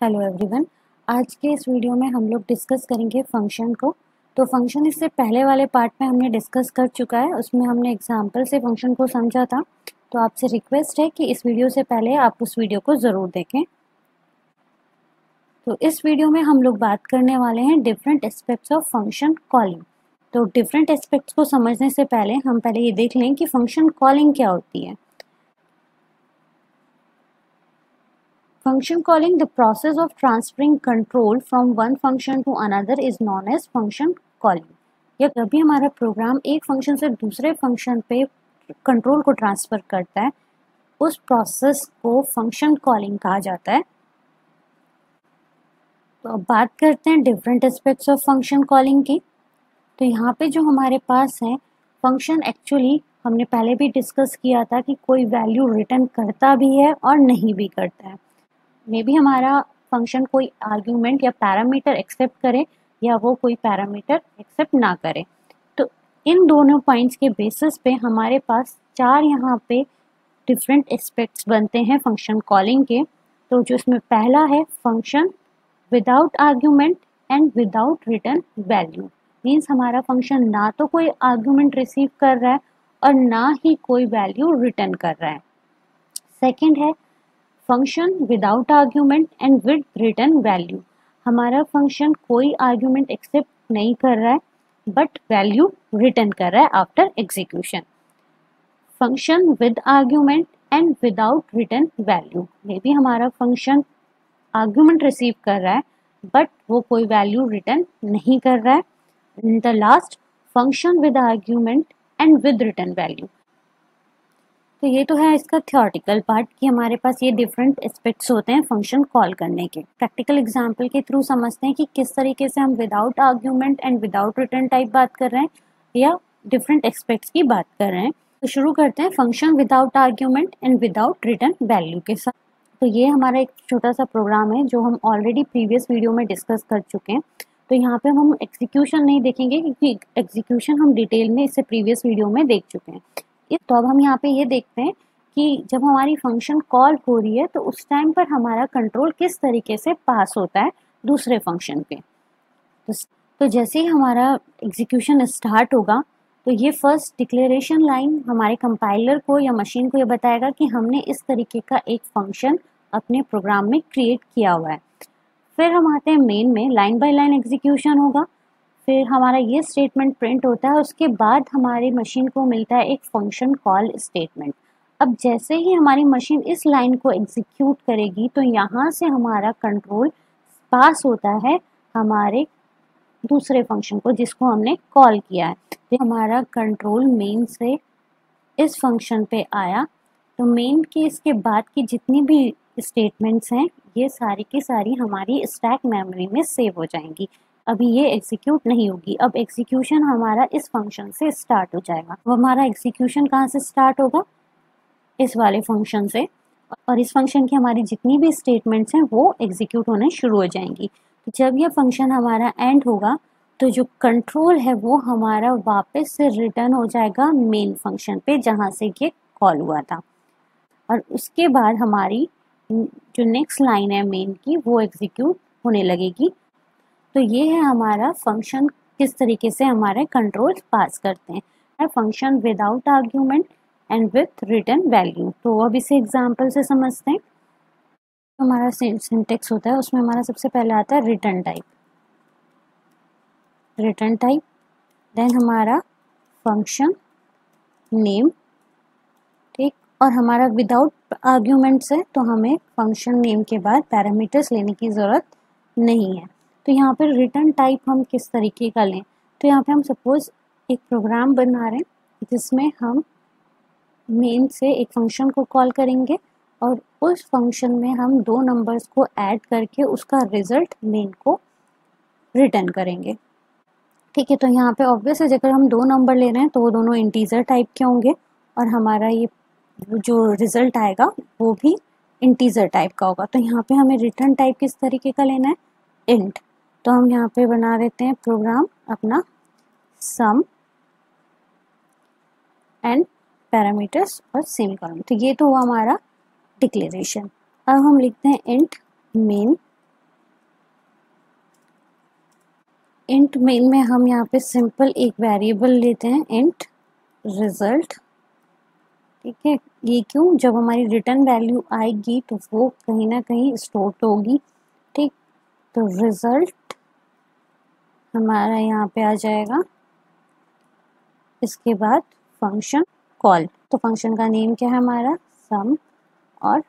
Hello everyone आज के इस वीडियो में हम लोग डिस्कस करेंगे फ़ंक्शन को। तो फ़ंक्शन इससे पहले वाले पार्ट में हमने डिस्कस कर चुका है, उसमें हमने एग्जांपल से फ़ंक्शन को समझा था। तो आपसे रिक्वेस्ट है कि इस वीडियो से पहले आप उस वीडियो को ज़रूर देखें। तो इस वीडियो में हम लोग बात करने वाले हैं different aspects of function calling तो डिफरेंट एस्पेक्ट्स को समझने से पहले हम पहले ये देख लें कि फ़ंक्शन कॉलिंग क्या होती है। Function calling, the process of transferring control from one function to another is known as function calling. या जब भी हमारा प्रोग्राम एक फ़ंक्शन से दूसरे फ़ंक्शन पे कंट्रोल को ट्रांसफ़र करता है उस प्रोसेस को फ़ंक्शन कॉलिंग कहा जाता है। तो अब बात करते हैं different aspects of function calling की। तो यहाँ पे जो हमारे पास है फ़ंक्शन एक्चुअली हमने पहले भी डिस्कस किया था कि कोई वैल्यू रिटर्न करता भी है और नहीं भी करता है। मे भी हमारा फ़ंक्शन कोई आर्ग्यूमेंट या पैरामीटर एक्सेप्ट करे या वो कोई पैरामीटर एक्सेप्ट ना करे। तो इन दोनों पॉइंट्स के बेसिस पे हमारे पास चार यहाँ पे डिफरेंट एस्पेक्ट्स बनते हैं फ़ंक्शन कॉलिंग के। तो जो इसमें पहला है function without argument and without return value means हमारा फ़ंक्शन ना तो कोई आर्ग्यूमेंट रिसीव कर रहा है और ना ही कोई वैल्यू रिटर्न कर रहा है। सेकेंड है function without argument and with return value हमारा फ़ंक्शन कोई आर्ग्यूमेंट एक्सेप्ट नहीं कर रहा है बट वैल्यू रिटर्न कर रहा है after execution function with argument and without return value may be हमारा फ़ंक्शन आर्ग्यूमेंट रिसीव कर रहा है बट वो कोई वैल्यू रिटर्न नहीं कर रहा है. The last function with argument and with return value तो ये तो है इसका थियोरटिकल पार्ट कि हमारे पास ये डिफरेंट एस्पेक्ट्स होते हैं फ़ंक्शन कॉल करने के। प्रैक्टिकल एग्ज़ाम्पल के थ्रू समझते हैं कि किस तरीके से हम without argument and without return type बात कर रहे हैं या डिफरेंट एस्पेक्ट्स की बात कर रहे हैं। तो शुरू करते हैं function without argument and without return value के साथ। तो ये हमारा एक छोटा सा प्रोग्राम है जो हम ऑलरेडी प्रीवियस वीडियो में डिस्कस कर चुके हैं। तो यहाँ पे हम एग्जीक्यूशन नहीं देखेंगे क्योंकि एग्जीक्यूशन हम डिटेल में इससे प्रीवियस वीडियो में देख चुके हैं। तो अब हम यहाँ पे ये देखते हैं कि जब हमारी फ़ंक्शन कॉल हो रही है तो उस टाइम पर हमारा कंट्रोल किस तरीके से पास होता है दूसरे फ़ंक्शन पे। तो, तो जैसे ही हमारा एग्जीक्यूशन स्टार्ट होगा तो ये फ़र्स्ट डिक्लेरेशन लाइन हमारे कंपाइलर को या मशीन को ये बताएगा कि हमने इस तरीके का एक फ़ंक्शन अपने प्रोग्राम में क्रिएट किया हुआ है। फिर हम आते हैं मेन में लाइन बाय लाइन एग्जीक्यूशन होगा। फिर हमारा ये स्टेटमेंट प्रिंट होता है, उसके बाद हमारी मशीन को मिलता है एक फ़ंक्शन कॉल स्टेटमेंट अब जैसे ही हमारी मशीन इस लाइन को एग्जीक्यूट करेगी तो यहाँ से हमारा कंट्रोल पास होता है हमारे दूसरे फ़ंक्शन को, जिसको हमने कॉल किया है। तो हमारा कंट्रोल मेन से इस फ़ंक्शन पे आया तो मेन के इसके बाद की जितनी भी स्टेटमेंट्स हैं, ये सारी की सारी हमारी स्टैक मेमोरी में सेव हो जाएँगी। अभी ये एग्जीक्यूट नहीं होगी। अब एग्जीक्यूशन हमारा इस फ़ंक्शन से स्टार्ट हो जाएगा। वो हमारा एग्जीक्यूशन कहाँ से स्टार्ट होगा? इस वाले फ़ंक्शन से। और इस फ़ंक्शन की हमारी जितनी भी स्टेटमेंट्स हैं, वो एग्जीक्यूट होने शुरू हो जाएँगी। तो जब ये फ़ंक्शन हमारा एंड होगा तो जो कंट्रोल है, वो हमारा वापस से रिटर्न हो जाएगा मेन फ़ंक्शन पे, जहाँ से ये कॉल हुआ था। और उसके बाद हमारी जो नेक्स्ट लाइन है मेन की, वो एग्जीक्यूट होने लगेगी। तो ये है हमारा फ़ंक्शन किस तरीके से हमारे कंट्रोल पास करते हैं। Function without argument and with return value तो अब इसे एग्ज़ाम्पल से समझते हैं। हमारा सिंटेक्स होता है, उसमें हमारा सबसे पहले आता है return type return type then हमारा फ़ंक्शन नेम ठीक? और हमारा विदाउट आर्ग्यूमेंट्स है तो हमें फ़ंक्शन नेम के बाद पैरामीटर्स लेने की ज़रूरत नहीं है। तो यहाँ पर रिटर्न टाइप हम किस तरीके का लें? तो यहाँ पे हम सपोज़ एक प्रोग्राम बना रहे हैं, जिसमें हम मेन से एक फ़ंक्शन को कॉल करेंगे और उस फ़ंक्शन में हम दो नंबर्स को ऐड करके उसका रिज़ल्ट मेन को रिटर्न करेंगे। ठीक है तो यहाँ पे ऑब्वियस है अगर हम दो नंबर ले रहे हैं तो वो दोनों इंटीज़र टाइप के होंगे और हमारा ये जो रिज़ल्ट आएगा, वो भी इंटीज़र टाइप का होगा। तो यहाँ पे हमें रिटर्न टाइप किस तरीके का लेना है? इंट तो हम यहाँ पे बना देते हैं प्रोग्राम अपना सम एंड पैरामीटर्स और सेमी कॉलम तो ये तो हुआ हमारा डिक्लेरेशन अब हम लिखते हैं इंट मेन इंट मेन में हम यहाँ पे सिंपल एक वेरिएबल लेते हैं इंट रिज़ल्ट ठीक है, ये क्यों? जब हमारी रिटर्न वैल्यू आएगी तो वो कहीं ना कहीं स्टोर तो होगी। ठीक तो रिज़ल्ट हमारा यहाँ पे आ जाएगा। इसके बाद फ़ंक्शन कॉल तो फ़ंक्शन का नेम क्या है हमारा? सम और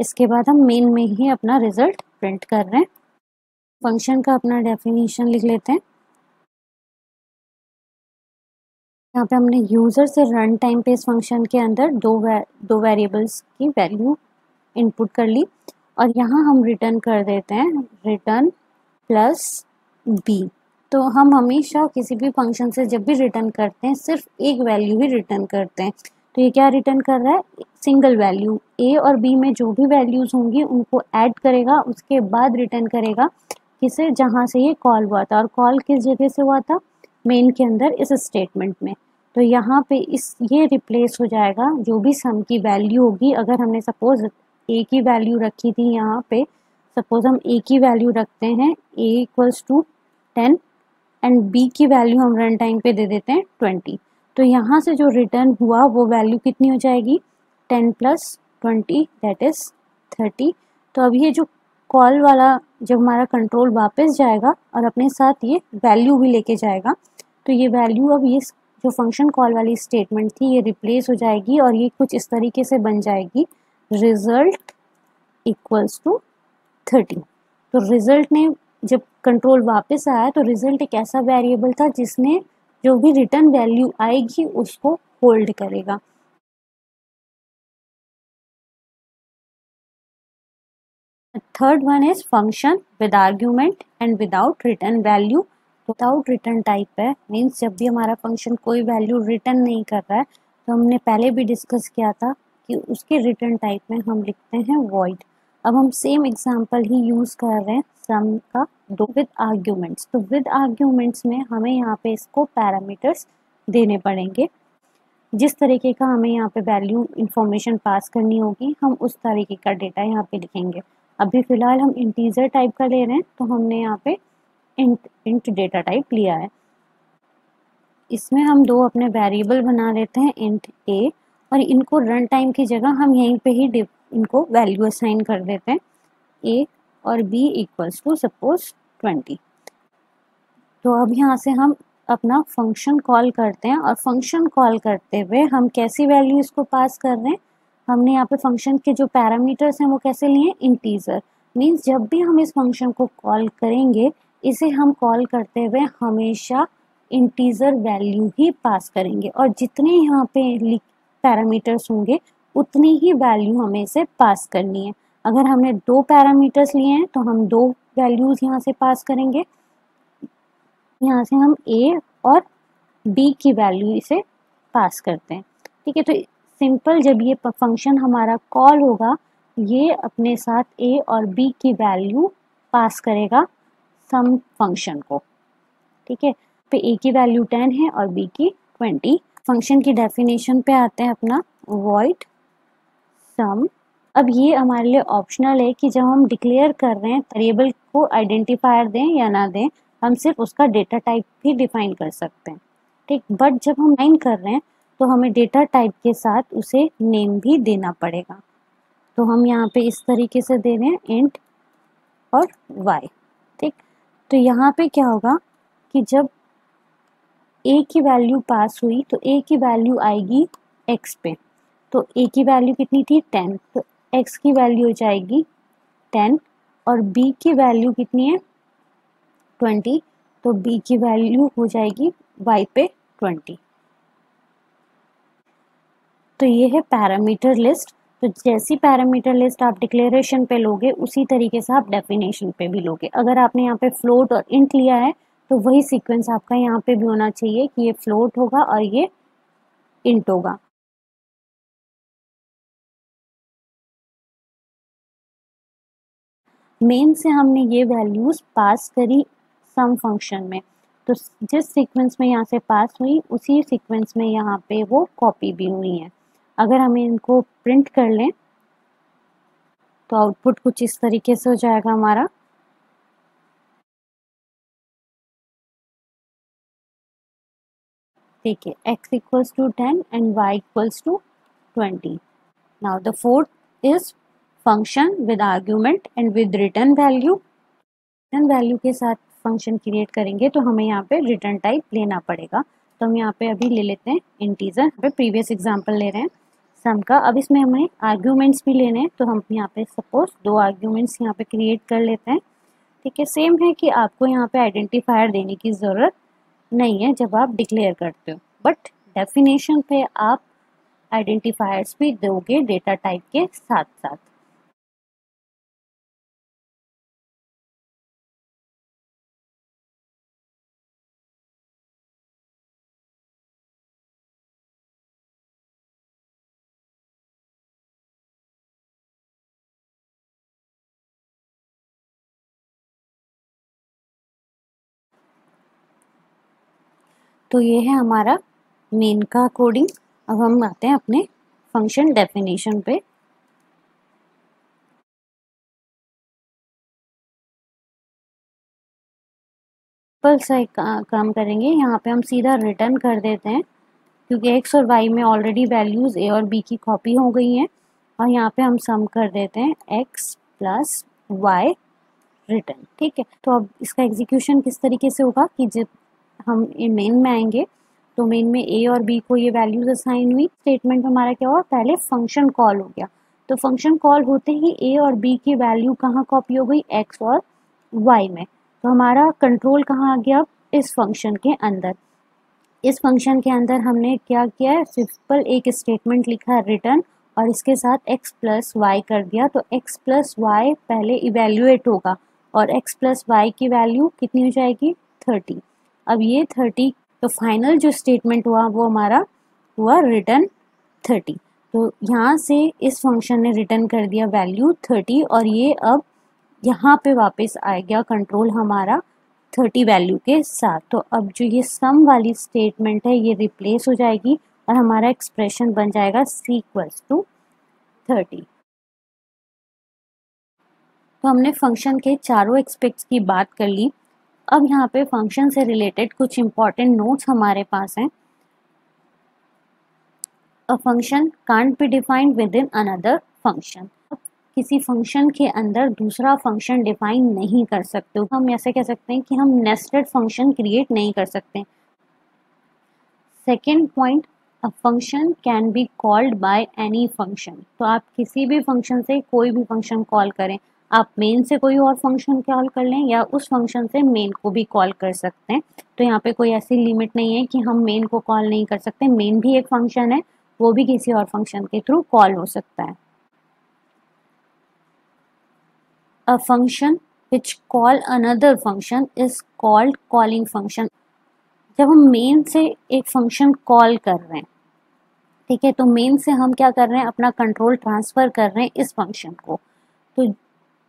इसके बाद हम मेन में ही अपना रिज़ल्ट प्रिंट कर रहे हैं। फ़ंक्शन का अपना डेफिनेशन लिख लेते हैं। यहाँ पे हमने यूज़र से रन टाइम पे इस फ़ंक्शन के अंदर दो वे, दो वेरिएबल्स की वैल्यू इनपुट कर ली। और यहाँ हम रिटर्न कर देते हैं। Return plus B. तो हम हमेशा किसी भी फ़ंक्शन से जब भी रिटर्न करते हैं, सिर्फ़ एक वैल्यू ही रिटर्न करते हैं। तो ये क्या रिटर्न कर रहा है? सिंगल वैल्यू ए और बी में जो भी वैल्यूज़ होंगी, उनको ऐड करेगा, उसके बाद रिटर्न करेगा। किसे? जहाँ से ये कॉल हुआ था। और कॉल किस जगह से हुआ था? मेन के अंदर, इस स्टेटमेंट में। तो यहाँ पे इस, ये रिप्लेस हो जाएगा। जो भी सम की वैल्यू होगी, अगर हमने सपोज़ ए की वैल्यू रखी थी यहाँ पे सपोज़ हम ए की वैल्यू रखते हैं A equals to ten and B की वैल्यू हम रन टाइम पे दे देते हैं ट्वेंटी तो यहाँ से जो रिटर्न हुआ, वो वैल्यू कितनी हो जाएगी? Ten plus twenty that is thirty तो अब ये जो कॉल वाला जब हमारा कंट्रोल वापस जाएगा और अपने साथ ये वैल्यू भी लेके जाएगा तो ये वैल्यू अब ये जो फ़ंक्शन कॉल वाली स्टेटमेंट थी, ये रिप्लेस हो जाएगी और ये कुछ इस तरीके से बन जाएगी. Result equals to thirty. तो रिज़ल्ट ने जब कंट्रोल वापस आया तो रिज़ल्ट एक ऐसा वेरिएबल था जिसने जो भी रिटर्न वैल्यू आएगी उसको होल्ड करेगा। Third one is function with argument and without return value without return type है मीन्स जब भी हमारा फ़ंक्शन कोई वैल्यू रिटर्न नहीं कर रहा है तो हमने पहले भी डिस्कस किया था कि उसके रिटर्न टाइप में हम लिखते हैं वॉइड अब हम सेम एग्जांपल ही यूज़ कर रहे हैं सम का दो विद आर्ग्यूमेंट्स तो विद आर्ग्यूमेंट्स में हमें यहाँ पे इसको पैरामीटर्स देने पड़ेंगे। जिस तरीके का हमें यहाँ पे वैल्यू इंफॉर्मेशन पास करनी होगी, हम उस तरीके का डेटा यहाँ पे लिखेंगे। अभी फ़िलहाल हम इंटीजर टाइप का ले रहे हैं तो हमने यहाँ पे इंट इंट डेटा टाइप लिया है। इसमें हम दो अपने वेरिएबल बना लेते हैं इंट ए और इनको रन टाइम की जगह हम यहीं पे ही इनको वैल्यू असाइन कर देते हैं ए और B equals to suppose twenty तो अब यहाँ से हम अपना फ़ंक्शन कॉल करते हैं और फ़ंक्शन कॉल करते हुए हम कैसी वैल्यू इसको पास कर रहे हैं? हमने यहाँ पे फ़ंक्शन के जो पैरामीटर्स हैं वो कैसे लिए इंटीजर मीन्स जब भी हम इस फ़ंक्शन को कॉल करेंगे, इसे हम कॉल करते हुए हमेशा इंटीजर वैल्यू ही पास करेंगे। और जितने यहाँ पे पैरामीटर्स होंगे उतनी ही वैल्यू हमें इसे पास करनी है। अगर हमने दो पैरामीटर्स लिए हैं तो हम दो वैल्यूज़ यहाँ से पास करेंगे। यहाँ से हम ए और बी की वैल्यू इसे पास करते हैं। ठीक है तो सिंपल जब ये फ़ंक्शन हमारा कॉल होगा, ये अपने साथ ए और बी की वैल्यू पास करेगा सम फ़ंक्शन को। ठीक है पे ए की वैल्यू टेन है और बी की ट्वेंटी फ़ंक्शन की डेफिनेशन पे आते हैं अपना वॉइड सम अब ये हमारे लिए ऑप्शनल है कि जब हम डिक्लेयर कर रहे हैं वेरिएबल को आइडेंटिफायर दें या ना दें, हम सिर्फ़ उसका डेटा टाइप भी डिफाइन कर सकते हैं। ठीक? बट जब हम लाइन कर रहे हैं तो हमें डेटा टाइप के साथ उसे नेम भी देना पड़ेगा। तो हम यहाँ पे इस तरीके से दे रहे हैं इंट और वाई ठीक? तो यहाँ पे क्या होगा कि जब ए की वैल्यू पास हुई तो ए की वैल्यू आएगी एक्स पे। तो ए की वैल्यू कितनी थी? टेन तो एक्स की वैल्यू हो जाएगी टेन और बी की वैल्यू कितनी है? ट्वेंटी तो बी की वैल्यू हो जाएगी वाई पे ट्वेंटी तो ये है पैरामीटर लिस्ट तो जैसी पैरामीटर लिस्ट आप डिक्लेरेशन पे लोगे, उसी तरीके से आप डेफिनेशन पे भी लोगे। अगर आपने यहाँ पे फ्लोट और इंट लिया है तो वही सीक्वेंस आपका यहाँ पे भी होना चाहिए कि ये फ्लोट होगा और ये इंट होगा। मेन से हमने ये वैल्यूज़ पास करी सम फ़ंक्शन में। तो जिस सीक्वेंस में यहाँ से पास हुई, उसी सीक्वेंस में यहाँ पे वो कॉपी भी हुई है। अगर हम इनको प्रिंट कर लें तो आउटपुट कुछ इस तरीके से हो जाएगा हमारा। ठीक है x equals to ten and y equals to twenty now the fourth is function with argument and with return value return value के साथ फ़ंक्शन क्रिएट करेंगे तो हमें यहाँ पे रिटर्न टाइप लेना पड़ेगा। तो हम यहाँ पे अभी ले लेते हैं इंटीजर पे प्रीवियस एग्जांपल ले रहे हैं। सम का। अब इसमें हमें आर्ग्यूमेंट्स भी लेने हैं तो हम यहाँ पे सपोज़ दो आर्ग्यूमेंट्स यहाँ पे क्रिएट कर लेते हैं। ठीक है सेम है कि आपको यहाँ पे आइडेंटिफायर देने की ज़रूरत नहीं है जब आप डिक्लेयर करते हो। बट डेफिनेशन पे आप आइडेंटिफायर्स भी दोगे डेटा टाइप के साथ साथ तो ये है हमारा मेन का कोडिंग अब हम आते हैं अपने फ़ंक्शन डेफिनेशन पे। सिंपल सा काम करेंगे। यहाँ पे हम सीधा रिटर्न कर देते हैं, क्योंकि एक्स और वाई में ऑलरेडी वैल्यूज़ ए और बी की कॉपी हो गई हैं। और यहाँ पे हम सम कर देते हैं एक्स प्लस वाई रिटर्न ठीक है? तो अब इसका एग्जीक्यूशन किस तरीके से होगा कि जब हम मेन में आएँगे। तो मेन में ए और बी को ये वैल्यूज़ असाइन हुई। स्टेटमेंट हमारा क्या हुआ? पहले फ़ंक्शन कॉल हो गया। तो फ़ंक्शन कॉल होते ही ए और बी की वैल्यू कहाँ कॉपी हो गई? एक्स और वाई में। तो हमारा कंट्रोल कहाँ आ गया? इस फ़ंक्शन के अंदर। इस फ़ंक्शन के अंदर हमने क्या किया है? सिंपल एक स्टेटमेंट लिखा है रिटर्न और इसके साथ x प्लस वाई कर दिया। तो x प्लस वाई पहले इवेल्युएट होगा। और x प्लस वाई की वैल्यू कितनी हो जाएगी? थर्टी अब ये थर्टी तो फाइनल जो स्टेटमेंट हुआ, वो हमारा हुआ रिटर्न थर्टी तो यहाँ से इस फ़ंक्शन ने रिटर्न कर दिया वैल्यू थर्टी और ये अब यहाँ पे वापस आ गया कंट्रोल हमारा थर्टी वैल्यू के साथ. तो अब जो ये सम वाली स्टेटमेंट है, ये रिप्लेस हो जाएगी और हमारा एक्सप्रेशन बन जाएगा सीक्वल्स टू थर्टी तो हमने फ़ंक्शन के चारों एक्सपेक्ट्स की बात कर ली. अब यहाँ पे फ़ंक्शन से रिलेटेड कुछ इंपॉर्टेंट नोट्स हमारे पास हैं। A function can't be defined within another function किसी फ़ंक्शन के अंदर दूसरा फ़ंक्शन डिफाइन नहीं कर सकते हम ऐसे कह सकते हैं कि हम नेस्टेड फ़ंक्शन क्रिएट नहीं कर सकते। Second point a function can be called by any function तो आप किसी भी फ़ंक्शन से कोई भी फ़ंक्शन कॉल करें। आप मेन से कोई और फ़ंक्शन कॉल कर लें या उस फ़ंक्शन से मेन को भी कॉल कर सकते हैं। तो यहाँ पे कोई ऐसी लिमिट नहीं है कि हम मेन को कॉल नहीं कर सकते। मेन भी एक फ़ंक्शन है, वो भी किसी और फ़ंक्शन के थ्रू कॉल हो सकता है। A function which call another function is called calling function जब हम मेन से एक फ़ंक्शन कॉल कर रहे हैं, ठीक है तो मेन से हम क्या कर रहे हैं? अपना कंट्रोल ट्रांसफ़र कर रहे हैं इस फ़ंक्शन को। तो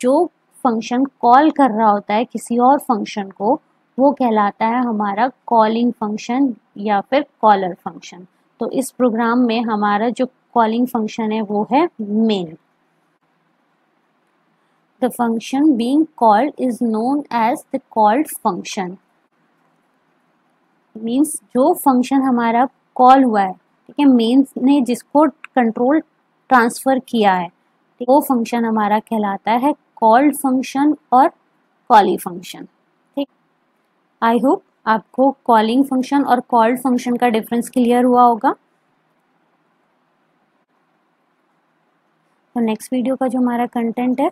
जो फ़ंक्शन कॉल कर रहा होता है किसी और फ़ंक्शन को, वो कहलाता है हमारा कॉलिंग फ़ंक्शन या फिर कॉलर फ़ंक्शन तो इस प्रोग्राम में हमारा जो कॉलिंग फ़ंक्शन है, वो है main the function being called is known as the called function means जो फ़ंक्शन हमारा कॉल हुआ है, ठीक है मेन ने जिसको कंट्रोल ट्रांसफ़र किया है, वो फ़ंक्शन हमारा कहलाता है कॉल्ड फ़ंक्शन और कॉली फ़ंक्शन, ठीक? आई होप आपको कॉलिंग फ़ंक्शन और कॉल्ड फ़ंक्शन का डिफरेंस क्लियर हुआ होगा। तो नेक्स्ट वीडियो का जो हमारा कंटेंट है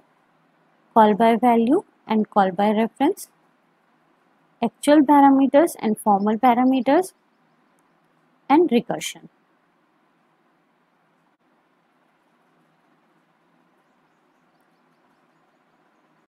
call by value and call by reference actual parameters and formal parameters and recursion